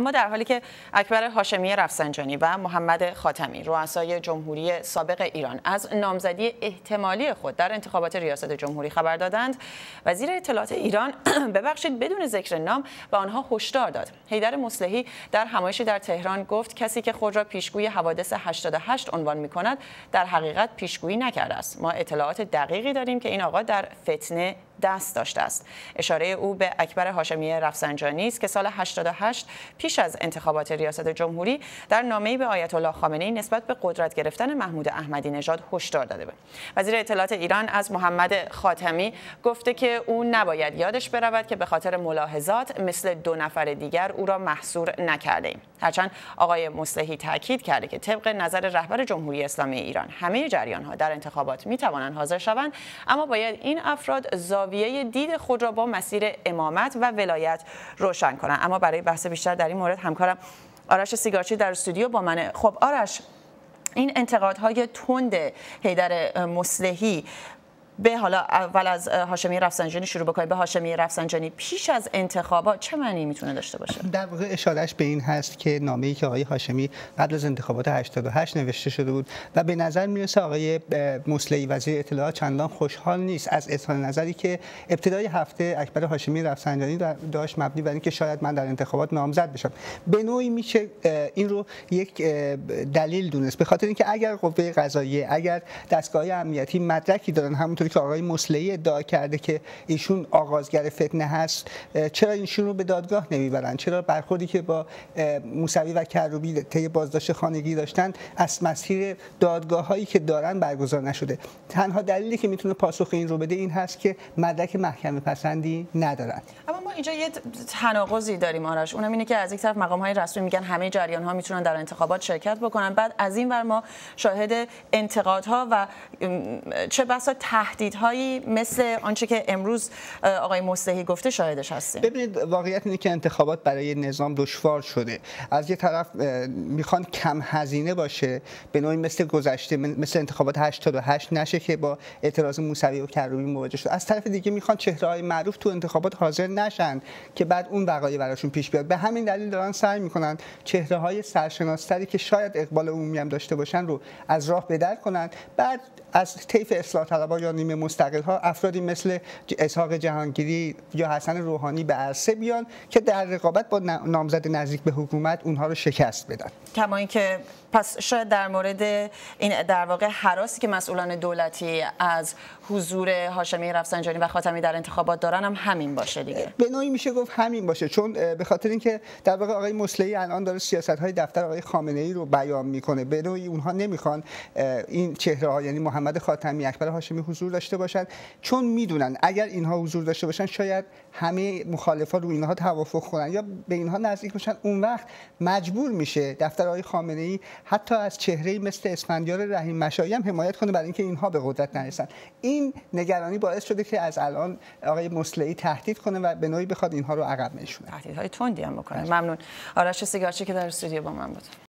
اما در حالی که اکبر هاشمی رفسنجانی و محمد خاتمی رؤسای جمهوری سابق ایران از نامزدی احتمالی خود در انتخابات ریاست جمهوری خبر دادند وزیر اطلاعات ایران ببخشید بدون ذکر نام به آنها هشدار داد. حیدر مصلحی در همایشی در تهران گفت کسی که خود را پیشگوی حوادث 88 عنوان می کند در حقیقت پیشگویی نکرده است. ما اطلاعات دقیقی داریم که این آقا در فتنه دست داشته است. اشاره او به اکبر هاشمی رفسنجانی است که سال 88 پیش از انتخابات ریاست جمهوری در نامه‌ای به آیت الله خامنه‌ای نسبت به قدرت گرفتن محمود احمدی نژاد هشدار داده بود. وزیر اطلاعات ایران از محمد خاتمی گفته که او نباید یادش برود که به خاطر ملاحظات مثل دو نفر دیگر او را محصور نکرده ایم. هرچند آقای مصلحی تاکید کرده که طبق نظر رهبر جمهوری اسلامی ایران همه جریان ها در انتخابات می توانند حاضر شوند اما باید این افراد زاویه دید خود را با مسیر امامت و ولایت روشن کنند اما برای بحث بیشتر در این مورد همکارم آرش سیگارچی در استودیو با منه خب آرش این انتقادهای تند حیدر مصلحی به حالا اول از هاشمی رفسنجانی شروع بکنیم به هاشمی رفسنجانی پیش از انتخابات چه معنی می‌تونه داشته باشه؟ در واقع اشارهش به این هست که نامه‌ای که آقای هاشمی قبل از انتخابات 88 نوشته شده بود و به نظر می‌رسه آقای مصلحی وزیر اطلاعات چندان خوشحال نیست از اظهار نظری که ابتدای هفته اکبر هاشمی رفسنجانی داشت مبنی بر اینکه شاید من در انتخابات نامزد بشم. به نوعی میشه این رو یک دلیل دونست. به خاطر اینکه اگر قوه قضاییه اگر دستگاه امنیتی مدرکی دارن همونطور که آقای مسلحی ادعا کرده که ایشون آغازگر فتنه هست چرا ایشون رو به دادگاه نمی‌برن؟ چرا برخوردی که با موسوی و کروبی طی بازداشت خانگی داشتن از مسیر دادگاه هایی که دارن برگزار نشده؟ تنها دلیلی که می‌تونه پاسخ این رو بده این هست که مدرک محکمه پسندی ندارن. اما ما اینجا یه تناقضی داریم آرش. اونم اینه که از یک طرف مقام های رسمی میگن همه جریان ها می‌تونن در انتخابات شرکت بکنن. بعد از این ور ما شاهد انتقادها و چه بسا تحت تهدیدهایی مثل آنچه که امروز آقای مصلحی گفته شاهدش هستیم. ببینید واقعیت اینه که انتخابات برای نظام دشوار شده. از یه طرف می‌خوان کم هزینه باشه به نوعی مثل گذشته مثل انتخابات 88 نشه که با اعتراض موسوی و کروبی مواجه شد. از طرف دیگه می‌خوان چهره های معروف تو انتخابات حاضر نشن که بعد اون وقایع براشون پیش بیاد. به همین دلیل دارن سعی می‌کنن چهره های سرشناستری که شاید اقبال عمومی هم داشته باشن رو از راه بدر کنن. بعد از طیف اصلاح طلبها یا نیمه مستقل ها افرادی مثل اسحاق جهانگیری یا حسن روحانی به عرصه بیان که در رقابت با نامزد نزدیک به حکومت اونها رو شکست بدن. کما اینکه پس شاید در مورد این در واقع حراسی که مسئولان دولتی از حضور هاشمی رفسنجانی و خاتمی در انتخابات دارن هم همین باشه دیگه. به نوعی میشه گفت همین باشه چون به خاطر اینکه در واقع آقای مصلحی الان داره سیاست های دفتر آقای خامنه ای رو بیان می‌کنه. به نوعی اونها نمی‌خوان این چهره ها یعنی محمد خاتمی اکبر هاشمی حضور داشته باشن. چون می‌دونن اگر اینها حضور داشته باشن شاید همه مخالفا رو اینها توافق کنن یا به اینها نزدیک باشن اون وقت مجبور میشه دفتر آقای خامنه ای حتی از چهره مثل اسفندیار رحیم مشایی هم حمایت کنه برای اینکه اینها به قدرت نرسن. این نگرانی باعث شده که از الان آقای مصلحی تهدید کنه و به نوعی بخواد اینها رو عقب نشونه. تهدیدهای تندی هم بکنه. ممنون. آرش سیگارچی که در استودیو با من بود.